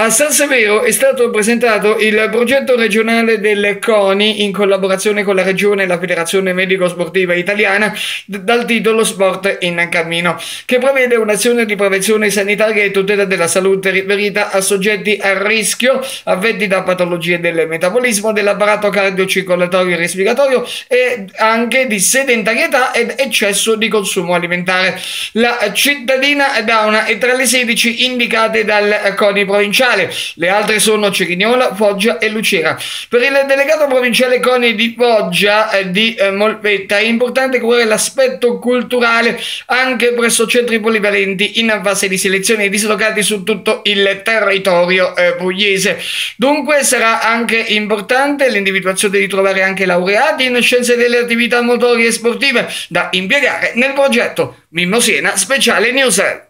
A San Severo è stato presentato il progetto regionale del CONI in collaborazione con la Regione e la Federazione Medico Sportiva Italiana dal titolo Sport in Cammino, che prevede un'azione di prevenzione sanitaria e tutela della salute riferita a soggetti a rischio affetti da patologie del metabolismo, dell'apparato cardiocircolatorio e respiratorio e anche di sedentarietà ed eccesso di consumo alimentare. La cittadina Dauna è tra le 16 indicate dal CONI provinciale provinciale, le altre sono Cerignola, Foggia e Lucera. Per il delegato provinciale CONI di Foggia eh, di eh, Molpetta è importante curare l'aspetto culturale anche presso centri polivalenti in fase di selezione dislocati su tutto il territorio eh, pugliese. Dunque sarà anche importante l'individuazione di trovare anche laureati in scienze delle attività motorie e sportive da impiegare nel progetto Mimmo Siena Speciale News.